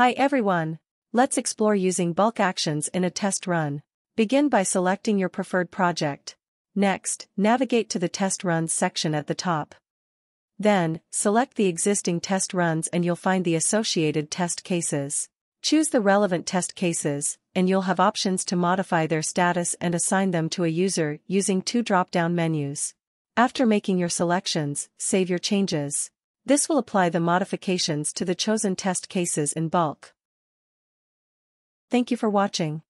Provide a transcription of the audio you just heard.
Hi everyone! Let's explore using bulk actions in a test run. Begin by selecting your preferred project. Next, navigate to the test runs section at the top. Then, select the existing test runs and you'll find the associated test cases. Choose the relevant test cases, and you'll have options to modify their status and assign them to a user using two drop-down menus. After making your selections, save your changes. This will apply the modifications to the chosen test cases in bulk. Thank you for watching.